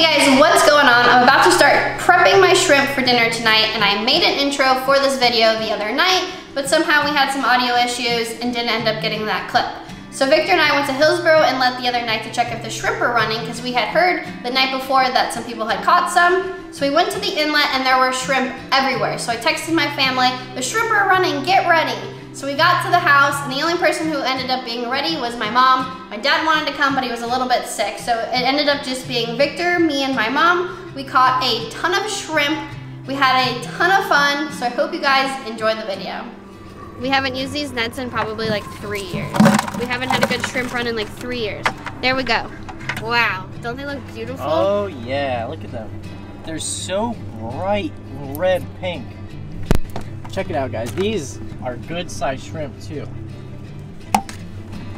Hey guys, what's going on? I'm about to start prepping my shrimp for dinner tonight and I made an intro for this video the other night, but somehow we had some audio issues and didn't end up getting that clip. So Victor and I went to Hillsboro and Inlet the other night to check if the shrimp were running because we had heard the night before that some people had caught some. So we went to the inlet and there were shrimp everywhere. So I texted my family, the shrimp are running, get ready. So we got to the house and the only person who ended up being ready was my mom. My dad wanted to come, but he was a little bit sick. So it ended up just being Victor, me, and my mom. We caught a ton of shrimp. We had a ton of fun. So I hope you guys enjoy the video. We haven't used these nets in probably like three years. We haven't had a good shrimp run in like three years. There we go. Wow, don't they look beautiful? Oh yeah, look at them. They're so bright red pink. Check it out guys, these are good sized shrimp too.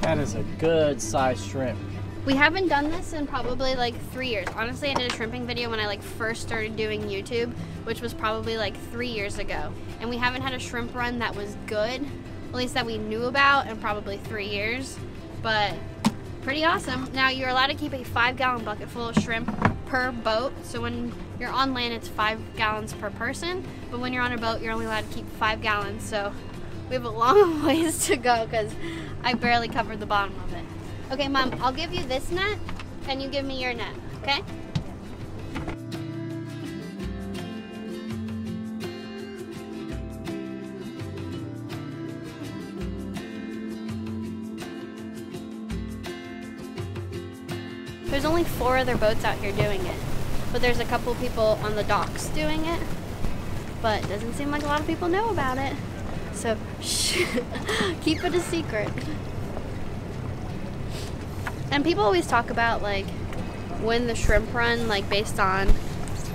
That is a good sized shrimp. We haven't done this in probably like three years. Honestly, I did a shrimping video when I like first started doing YouTube, which was probably like three years ago. And we haven't had a shrimp run that was good, at least that we knew about in probably three years. But pretty awesome. Now you're allowed to keep a five gallon bucket full of shrimp per boat. So when you're on land, it's five gallons per person. But when you're on a boat, you're only allowed to keep five gallons. So we have a long ways to go because I barely covered the bottom of it. Okay, Mom, I'll give you this net and you give me your net, okay? There's only four other boats out here doing it, but there's a couple people on the docks doing it, but it doesn't seem like a lot of people know about it. So, shh, keep it a secret. And people always talk about like when the shrimp run, like based on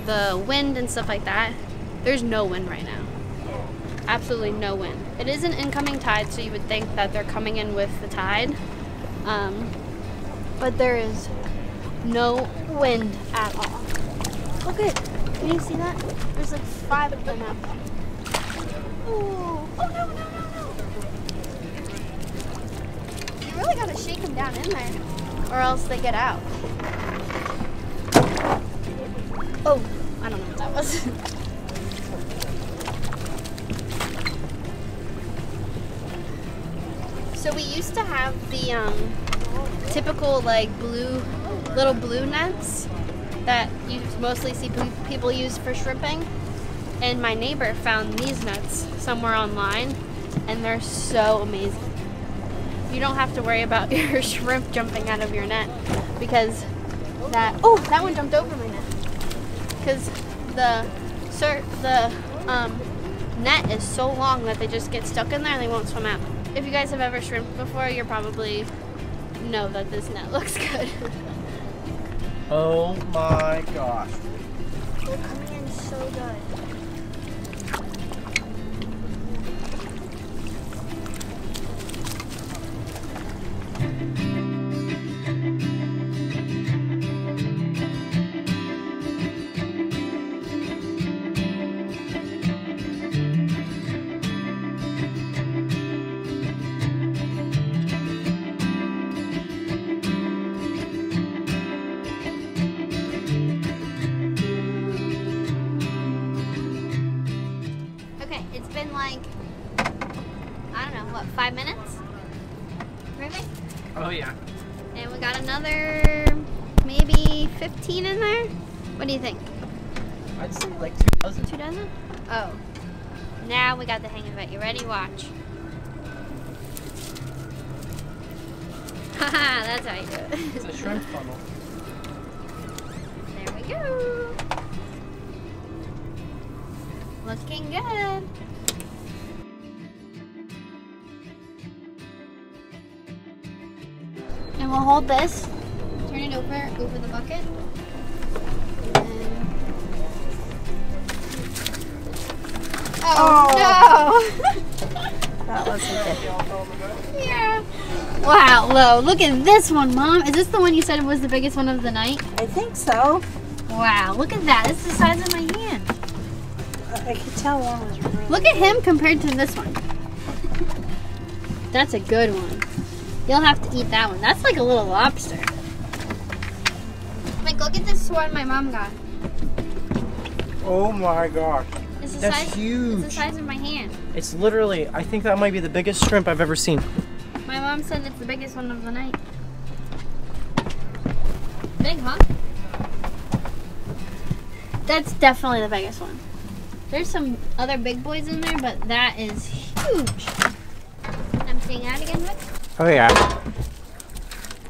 the wind and stuff like that. There's no wind right now. Absolutely no wind. It is an incoming tide, so you would think that they're coming in with the tide. Um, but there is no wind at all. Look at, can you see that? There's like five of them out there. Oh, oh no, no, no, no. You really gotta shake them down in there or else they get out. Oh, I don't know what that was. so we used to have the um, typical like blue, little blue nets that you mostly see people use for shrimping. And my neighbor found these nets somewhere online and they're so amazing you don't have to worry about your shrimp jumping out of your net because that oh that one jumped over my net because the sir the um, net is so long that they just get stuck in there and they won't swim out. If you guys have ever shrimp before, you're probably know that this net looks good. Oh my gosh. They're coming in so good. You ready? Watch. Haha, that's how you do it. It's a shrimp funnel. There we go. Looking good. And we'll hold this, turn it over, over the bucket. Oh, oh, no! that wasn't good. Yeah. Wow, Lo, look at this one, Mom. Is this the one you said was the biggest one of the night? I think so. Wow, look at that. It's the size of my hand. I could tell one was really Look at him compared to this one. That's a good one. You'll have to eat that one. That's like a little lobster. Like, look at this This one my mom got. Oh my gosh. It's the That's size, It's huge. the size of my hand. It's literally, I think that might be the biggest shrimp I've ever seen. My mom said it's the biggest one of the night. Big, huh? That's definitely the biggest one. There's some other big boys in there, but that is huge. I'm seeing that again, Rick? Oh yeah.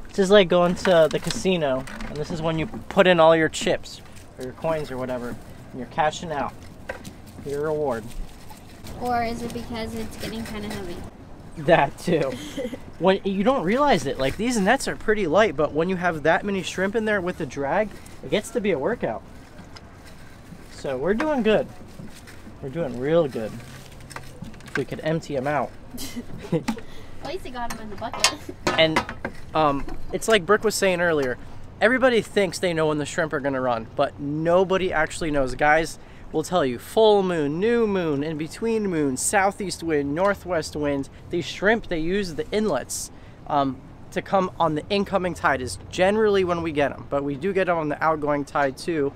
This is like going to the casino, and this is when you put in all your chips or your coins or whatever, and you're cashing out your reward. Or is it because it's getting kind of heavy? That too. when you don't realize it, like these nets are pretty light, but when you have that many shrimp in there with the drag, it gets to be a workout. So we're doing good. We're doing real good. If we could empty them out. At least he got him in the bucket. And um, it's like Brooke was saying earlier. Everybody thinks they know when the shrimp are gonna run, but nobody actually knows. Guys will tell you full moon, new moon, in between moon, southeast wind, northwest wind. These shrimp they use the inlets um, to come on the incoming tide is generally when we get them, but we do get them on the outgoing tide too,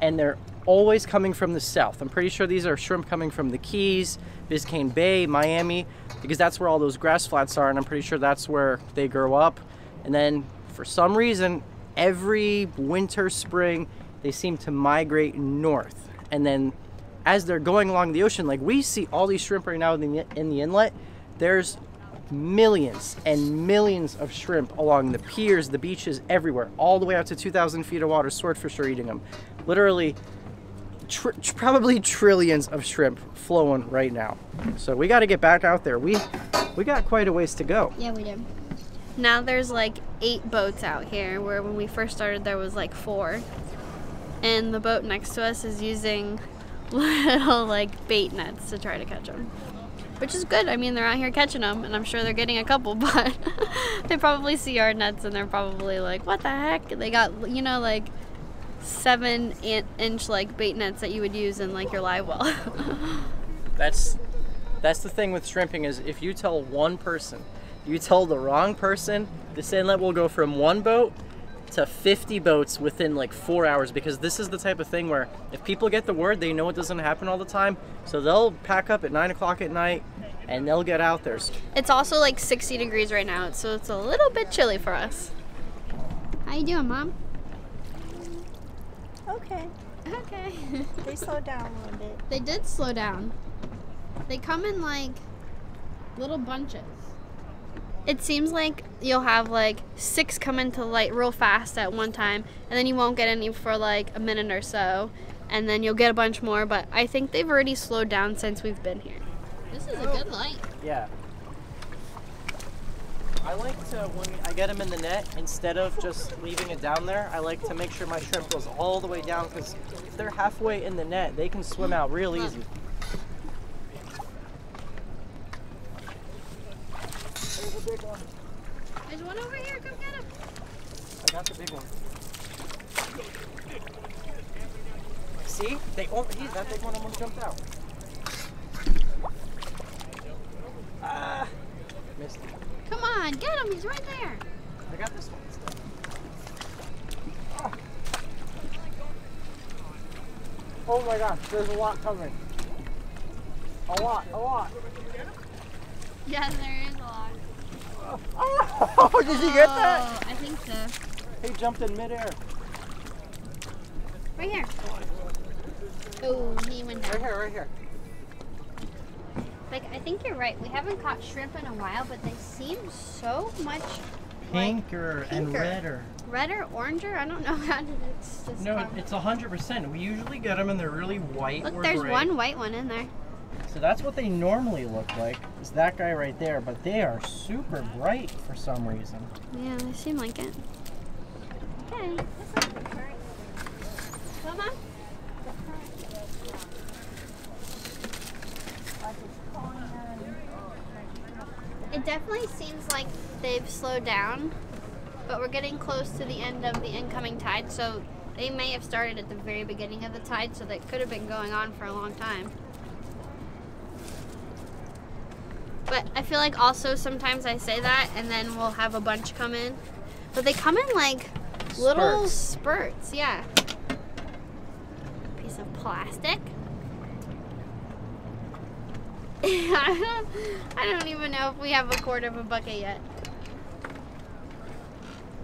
and they're always coming from the south. I'm pretty sure these are shrimp coming from the Keys, Biscayne Bay, Miami, because that's where all those grass flats are, and I'm pretty sure that's where they grow up. And then for some reason, every winter, spring, they seem to migrate north. And then as they're going along the ocean, like we see all these shrimp right now in the, in the inlet, there's millions and millions of shrimp along the piers, the beaches, everywhere, all the way out to 2,000 feet of water. Swordfish are eating them. Literally, tr- probably trillions of shrimp flowing right now. So we got to get back out there. We we got quite a ways to go. Yeah, we did. Now there's like eight boats out here, where when we first started there was like four. And the boat next to us is using little like bait nets to try to catch them. Which is good. I mean, they're out here catching them, and I'm sure they're getting a couple, but they probably see our nets and they're probably like, what the heck? They got, you know, like seven in- inch like bait nets that you would use in like your live well. That's that's the thing with shrimping is if you tell one person, you tell the wrong person, this inlet will go from one boat to 50 boats within like four hours because this is the type of thing where if people get the word, they know it doesn't happen all the time. So they'll pack up at nine o'clock at night and they'll get out there. It's also like 60 degrees right now, so it's a little bit chilly for us. How you doing, Mom? Okay. Okay. They slowed down a little bit. they did slow down. They come in like little bunches. It seems like you'll have like six come into light real fast at one time, and then you won't get any for like a minute or so, and then you'll get a bunch more. But I think they've already slowed down since we've been here. This is a good light. Yeah. I like to, when I get them in the net, instead of just leaving it down there, I like to make sure my shrimp goes all the way down because if they're halfway in the net, they can swim out real easy. There's a big one. There's one over here. Come get him. I got the big one. See? They geez, that big one almost jumped out. Ah, missed it. Come on, get him. He's right there. I got this one. still. Oh my gosh, there's a lot coming. A lot, a lot. Yes, there is. Oh, did you get that? Oh, I think so. He jumped in midair. Right here. Oh, he went down. Right down. here, right here. Like, I think you're right. We haven't caught shrimp in a while, but they seem so much Pinker and pinker. redder. redder, oranger. I don't know how to it's just No, called. it's hundred percent. We usually get them and they're really white Look, or there's gray. one white one in there. So that's what they normally look like. Is that guy right there? But they are super bright for some reason. Yeah, they seem like it. Okay. Come on. It definitely seems like they've slowed down, but we're getting close to the end of the incoming tide, so they may have started at the very beginning of the tide, so that could have been going on for a long time. But I feel like also sometimes I say that and then we'll have a bunch come in. But they come in like little Spurts. spurts, yeah. Piece of plastic. I don't, I don't even know if we have a quarter of a bucket yet.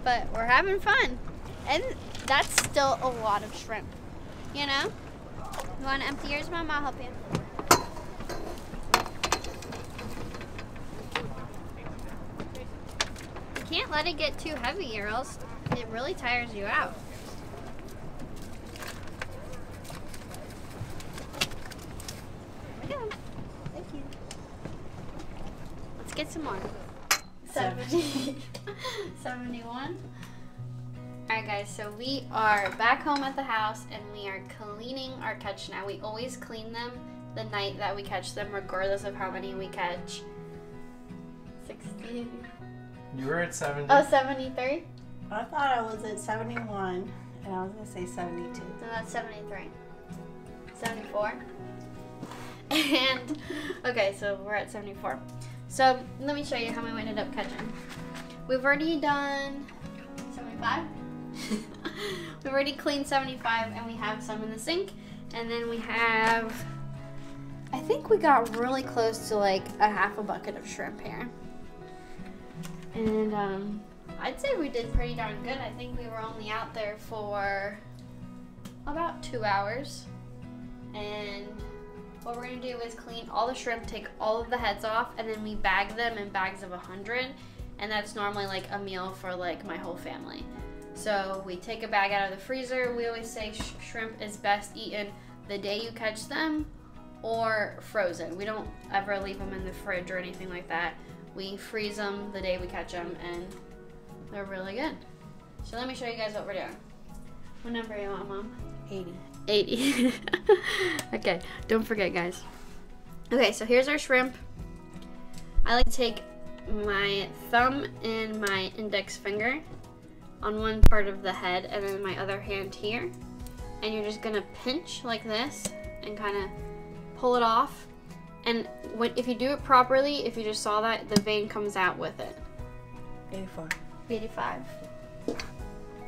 But we're having fun. And that's still a lot of shrimp. You know? You want to empty yours, Mom? I'll help you. You can't let it get too heavy or else it really tires you out. Look at 'em. Thank you. Let's get some more. 70, 71. Alright guys, so we are back home at the house and we are cleaning our catch now. We always clean them the night that we catch them regardless of how many we catch. 60. You were at 70. Oh, 73? I thought I was at 71, and I was gonna say 72. So that's 73. 74. And, okay, so we're at 74. So, let me show you how we ended up catching. We've already done 75. We've already cleaned 75 and we have some in the sink. And then we have, I think we got really close to like a half a bucket of shrimp here. And um, I'd say we did pretty darn good. I think we were only out there for about two hours. And what we're gonna do is clean all the shrimp, take all of the heads off, and then we bag them in bags of 100. And that's normally like a meal for like my whole family. So we take a bag out of the freezer. We always say sh- shrimp is best eaten the day you catch them or frozen. We don't ever leave them in the fridge or anything like that. We freeze them the day we catch them and they're really good. So let me show you guys what we're doing. What number are you on, Mom? 80. 80. okay, don't forget, guys. Okay, so here's our shrimp. I like to take my thumb and my index finger on one part of the head and then my other hand here. And you're just gonna pinch like this and kind of pull it off. And when, if you do it properly, if you just saw that, the vein comes out with it. 84. 85.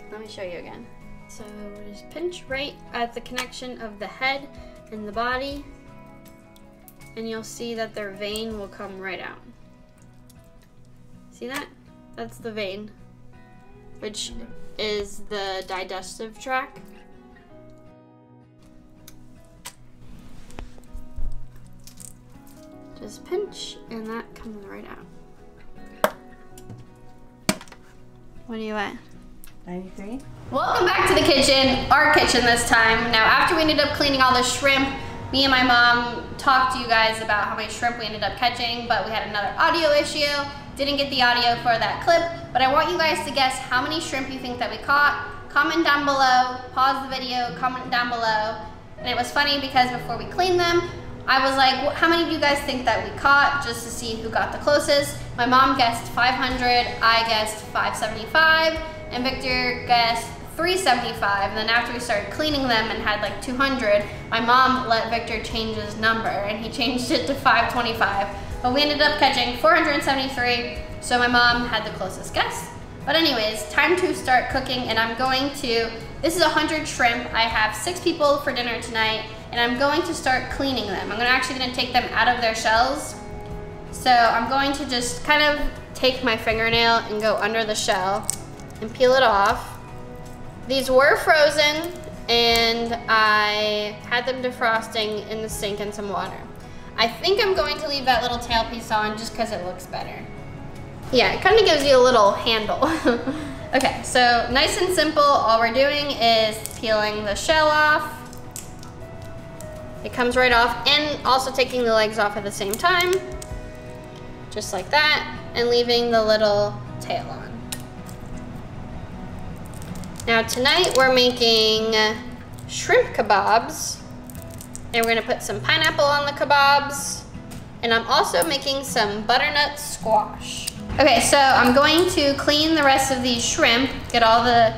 Let me show you again. So just pinch right at the connection of the head and the body, and you'll see that their vein will come right out. See that? That's the vein, which mm-hmm. is the digestive tract. Just pinch, and that comes right out. What are you at? 93. Welcome back to the kitchen, our kitchen this time. Now after we ended up cleaning all the shrimp, me and my mom talked to you guys about how many shrimp we ended up catching, but we had another audio issue. Didn't get the audio for that clip, but I want you guys to guess how many shrimp you think that we caught. Comment down below, pause the video, comment down below. And it was funny because before we cleaned them, I was like, "Wh- how many do you guys think that we caught just to see who got the closest? My mom guessed 500, I guessed 575, and Victor guessed 375. And then after we started cleaning them and had like 200, my mom let Victor change his number and he changed it to 525. But we ended up catching 473, so my mom had the closest guess. But anyways, time to start cooking and I'm going to, this is 100 shrimp. I have six people for dinner tonight and I'm going to start cleaning them. I'm actually gonna take them out of their shells. So I'm going to just kind of take my fingernail and go under the shell and peel it off. These were frozen and I had them defrosting in the sink in some water. I think I'm going to leave that little tail piece on just because it looks better. Yeah, it kind of gives you a little handle. okay, so nice and simple. All we're doing is peeling the shell off. It comes right off and also taking the legs off at the same time. Just like that and leaving the little tail on. Now tonight we're making shrimp kebabs and we're gonna put some pineapple on the kebabs and I'm also making some butternut squash. Okay, so I'm going to clean the rest of these shrimp, get all the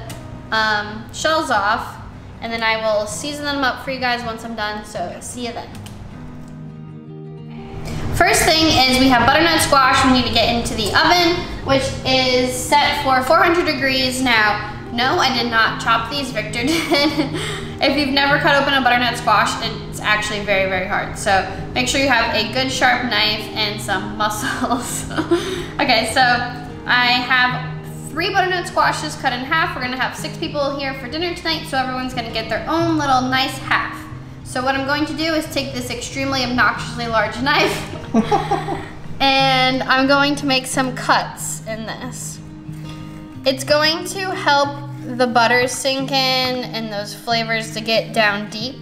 um, shells off, and then I will season them up for you guys once I'm done, so see you then. First thing is we have butternut squash we need to get into the oven, which is set for 400 degrees now. No, I did not chop these, Victor did. if you've never cut open a butternut squash, it's actually very, very hard. So make sure you have a good sharp knife and some muscles. okay, so I have three butternut squashes cut in half. We're gonna have six people here for dinner tonight, so everyone's gonna get their own little nice half. So what I'm going to do is take this extremely obnoxiously large knife and I'm going to make some cuts in this. It's going to help the butter sink in and those flavors to get down deep.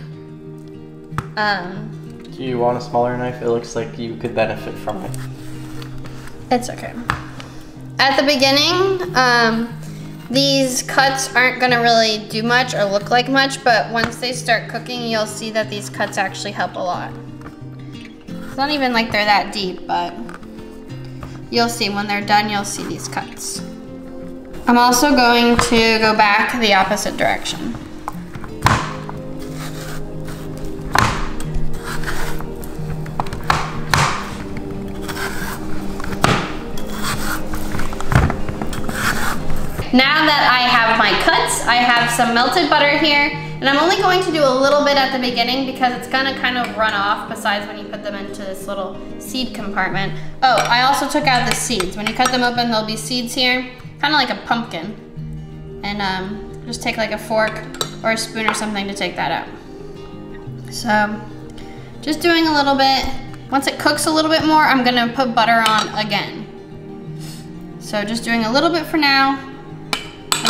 Um, Do you want a smaller knife? It looks like you could benefit from it. it's okay. At the beginning, um, these cuts aren't gonna really do much or look like much, but once they start cooking, you'll see that these cuts actually help a lot. It's not even like they're that deep, but you'll see when they're done, you'll see these cuts. I'm also going to go back the opposite direction. I have some melted butter here, and I'm only going to do a little bit at the beginning because it's gonna kind of run off besides when you put them into this little seed compartment. Oh, I also took out the seeds. When you cut them open, there'll be seeds here, kind of like a pumpkin. And um, just take like a fork or a spoon or something to take that out. So, just doing a little bit. Once it cooks a little bit more, I'm gonna put butter on again. So just doing a little bit for now,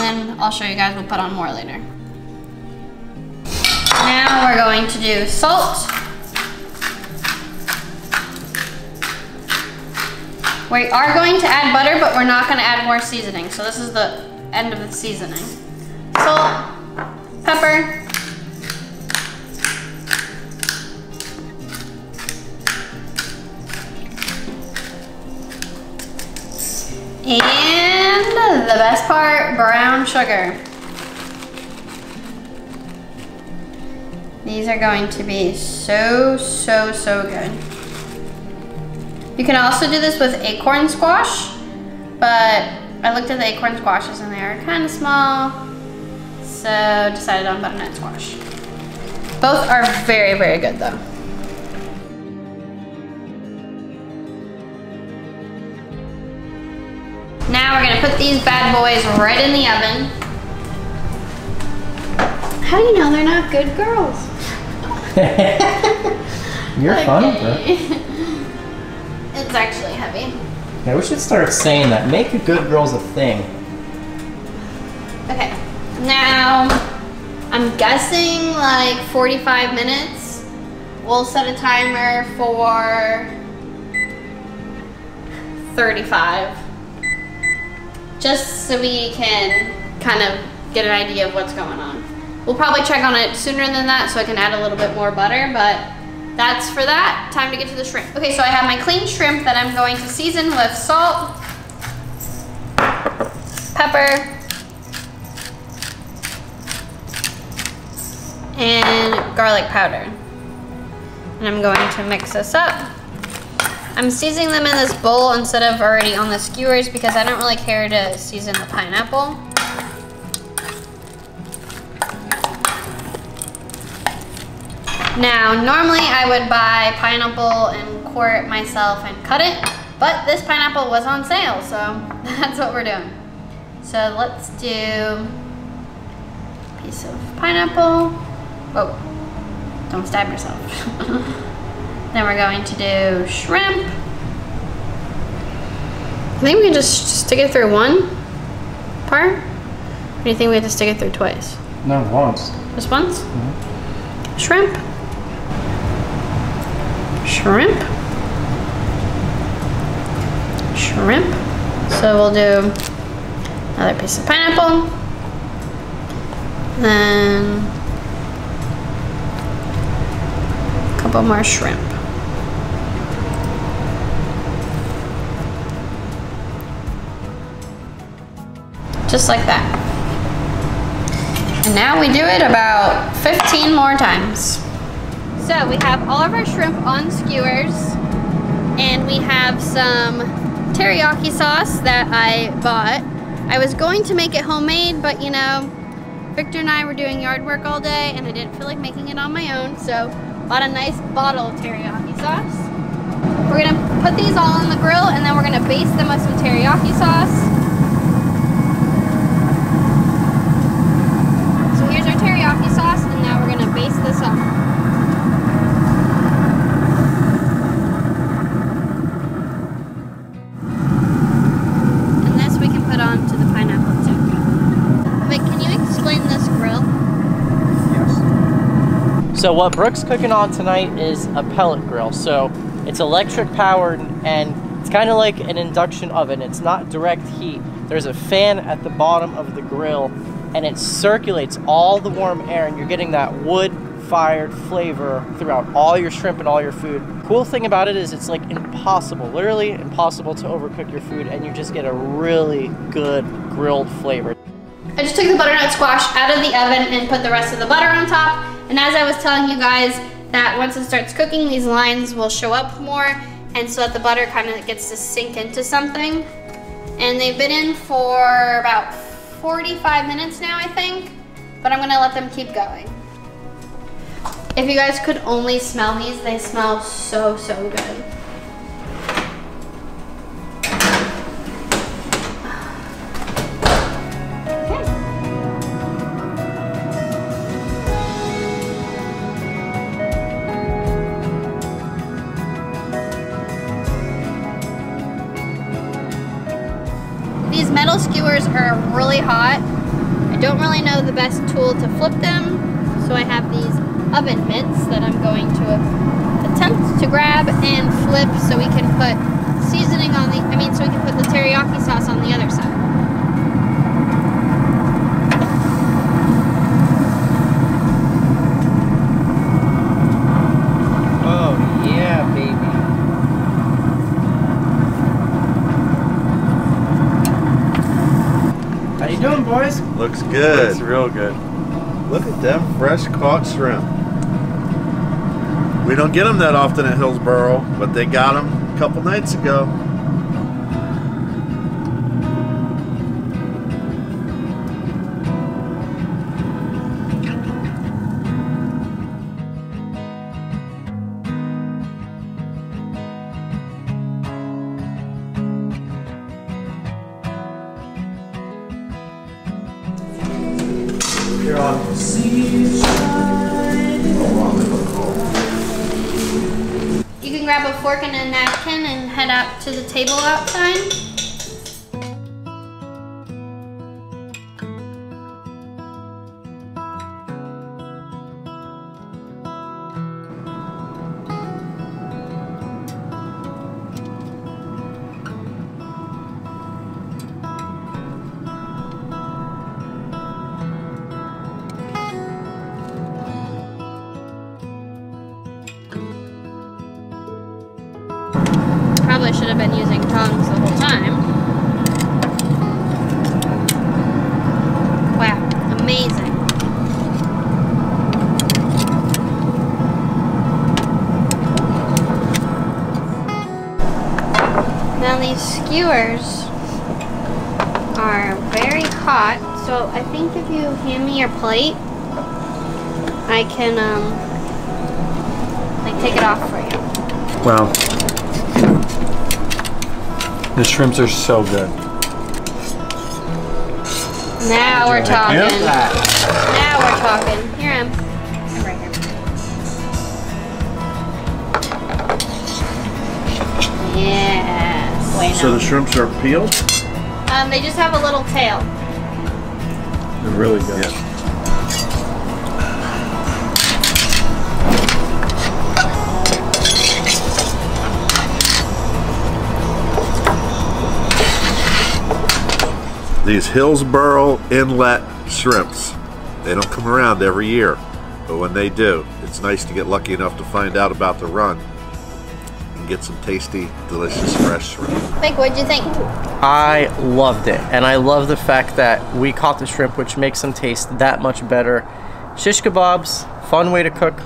and then I'll show you guys, we'll put on more later. Now we're going to do salt. We are going to add butter, but we're not gonna add more seasoning. So this is the end of the seasoning. Salt, pepper, And the best part, brown sugar. These are going to be so, so, so good. You can also do this with acorn squash, but I looked at the acorn squashes and they are kind of small, so decided on butternut squash. Both are very, very good though. Put these bad boys right in the oven. How do you know they're not good girls? You're funny, bro. it's actually heavy. Yeah, we should start saying that. Make a good girl's a thing. Okay, now I'm guessing like 45 minutes. We'll set a timer for 35. Just so we can kind of get an idea of what's going on. We'll probably check on it sooner than that so I can add a little bit more butter, but that's for that. Time to get to the shrimp. Okay, so I have my clean shrimp that I'm going to season with salt, pepper, and garlic powder. And I'm going to mix this up. I'm seasoning them in this bowl instead of already on the skewers because I don't really care to season the pineapple. Now, normally I would buy pineapple and core it myself and cut it, but this pineapple was on sale, so that's what we're doing. So let's do a piece of pineapple. Whoa, don't stab yourself. then we're going to do shrimp. I think we can just stick it through one part. Or do you think we have to stick it through twice? No, once. Just once? Mm-hmm. Shrimp. Shrimp. Shrimp. So we'll do another piece of pineapple. Then a couple more shrimp. Just like that. And now we do it about 15 more times. So we have all of our shrimp on skewers and we have some teriyaki sauce that I bought I was going to make it homemade, but you know, Victor and I were doing yard work all day and I didn't feel like making it on my own, so bought a nice bottle of teriyaki sauce. We're gonna put these all on the grill and then we're gonna baste them with some teriyaki sauce. So what Brooke's cooking on tonight is a pellet grill. So it's electric powered and it's kind of like an induction oven. It's not direct heat. There's a fan at the bottom of the grill and it circulates all the warm air and you're getting that wood fired flavor throughout all your shrimp and all your food. Cool thing about it is it's like impossible, literally impossible to overcook your food and you just get a really good grilled flavor. I just took the butternut squash out of the oven and put the rest of the butter on top. And as I was telling you guys, that once it starts cooking, these lines will show up more and so that the butter kind of gets to sink into something. And they've been in for about 45 minutes now, I think, but I'm gonna let them keep going. If you guys could only smell these, they smell so, so good. Skewers are really hot. I don't really know the best tool to flip them, so I have these oven mitts that I'm going to attempt to grab and flip so we can put seasoning on the, I mean, so we can put the teriyaki sauce on the other side. Oh yeah, baby. How you doing, boys? Looks good. Looks real good. Look at them fresh caught shrimp. We don't get them that often at Hillsboro, but they got them a couple nights ago. Table outside. Probably should have been using tongs the whole time. Wow, amazing. Now these skewers are very hot, so I think if you hand me your plate, I can um like take it off for you. Wow. The shrimps are so good. Now we're talking. Yeah. Now we're talking. Here I am. I'm right here. Yes. Bueno. So the shrimps are peeled? um, they just have a little tail. They're really good. Yeah. These Hillsboro Inlet shrimps. They don't come around every year, but when they do, it's nice to get lucky enough to find out about the run and get some tasty, delicious fresh shrimp. Vic, what'd you think? I loved it, and I love the fact that we caught the shrimp, which makes them taste that much better. Shish kebabs, fun way to cook.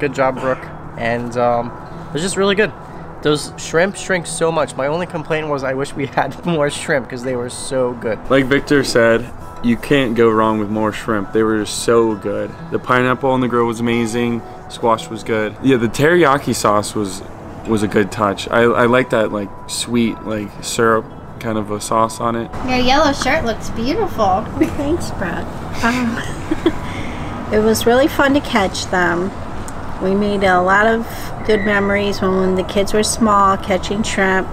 Good job, Brooke, and um, it was just really good. Those shrimp shrink so much. My only complaint was I wish we had more shrimp because they were so good. Like Victor said, you can't go wrong with more shrimp. They were so good. The pineapple on the grill was amazing. Squash was good. Yeah, the teriyaki sauce was was a good touch. I, I like that like sweet like syrup kind of a sauce on it. Your yellow shirt looks beautiful. Thanks, Brad. Um, it was really fun to catch them. We made a lot of good memories when, when the kids were small, catching shrimp.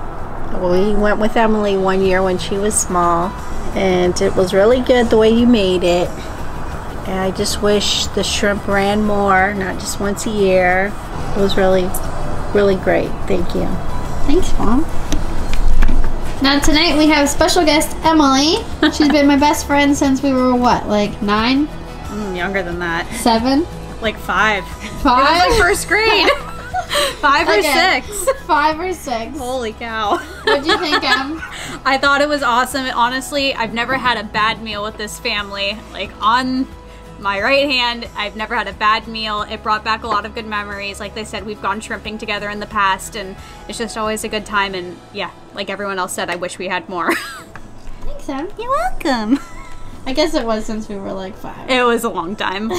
We went with Emily one year when she was small, and it was really good the way you made it. And I just wish the shrimp ran more, not just once a year. It was really, really great. Thank you. Thanks, Mom. Now tonight we have a special guest Emily. She's been my best friend since we were what, like nine, Mm, younger than that. seven, Like five. five, Like first grade. five or Okay. six. five or six. Holy cow. What'd you think, Em? I thought it was awesome. Honestly, I've never had a bad meal with this family. Like on my right hand, I've never had a bad meal. It brought back a lot of good memories. Like they said, we've gone shrimping together in the past, and it's just always a good time. And yeah, like everyone else said, I wish we had more. Thanks, Em. You're welcome. I guess it was since we were like five. It was a long time.